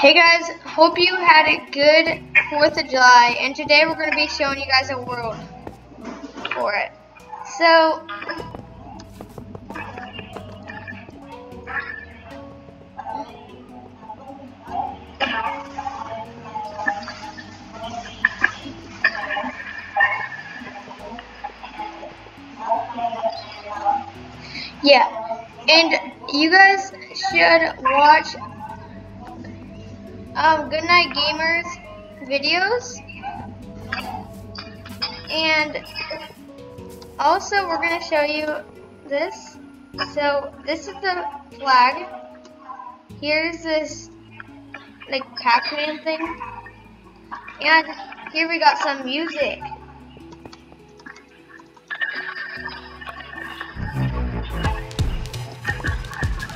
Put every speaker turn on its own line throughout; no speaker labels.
Hey guys, hope you had a good 4th of July, and today we're going to be showing you guys a world for it. So, yeah, and you guys should watch um, Goodnight Gamers videos. And also we're going to show you this. So this is the flag. Here's this like Pac-Man thing. And here we got some music.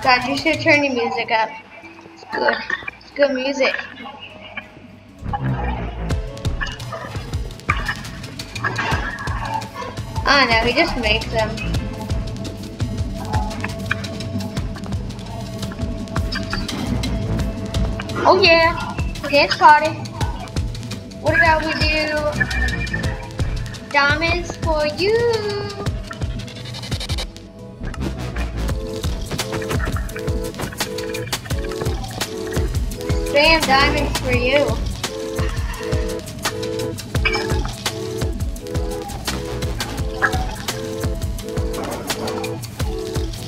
God, you should turn your music up. It's good good music. Ah, I know, he just makes them. Oh yeah, dance party. What about we do diamonds for you? Bam, diamonds for you.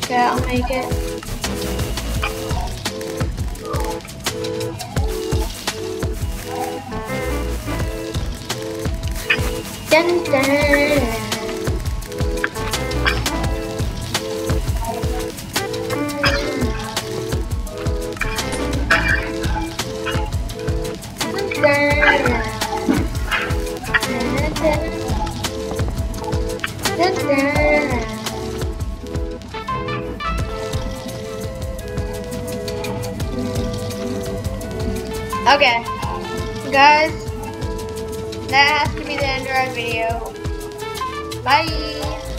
Okay, I'll make it. Dun dun. Okay, guys, that has to be the end of our video. Bye.